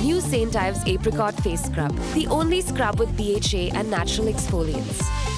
New St. Ives Apricot Face Scrub, the only scrub with BHA and natural exfoliants.